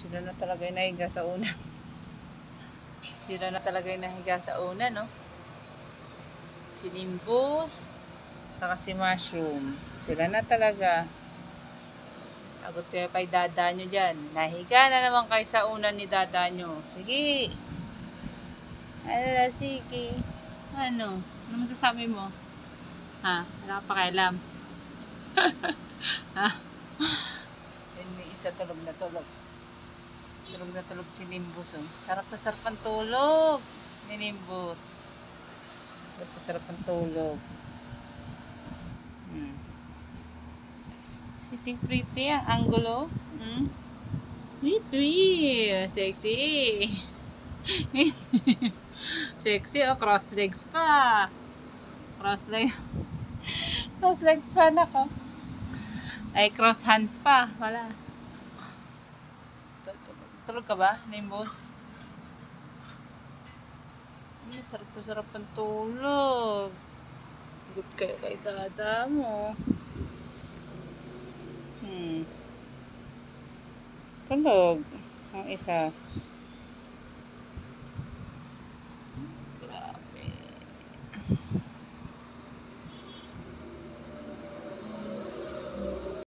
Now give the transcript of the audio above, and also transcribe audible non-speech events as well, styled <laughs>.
Sila na talaga yung nahiga sa una. Sila na talaga yung nahiga sa una, no? Si Nimbus, saka si Mushroom. Sila na talaga. Agot kayo kay dada nyo dyan. Nahiga na naman kayo sa una ni dada nyo. Sige. Ala, sige. Ano? Ano masasabi mo? Ha? Wala ka pakialam. <laughs> ha? Yung isa tulog na tulog. Tulog na tulog si Nimbus. Oh. Sarap na sarap ang tulog ni Nimbus. Sarap na sarap ang tulog. Hmm. Sitting pretty ang angulo. Hmm? Pretty. Sexy. <laughs> Sexy. Oh, cross legs pa. Cross legs. <laughs> cross legs pa na ko. Ay, cross hands pa. Wala. Tulog- ka ba, Nimbus? Ay, sarap na sarap ang tulog. Good kayo kay dada mo. Hmm. Tulog. Ang isa.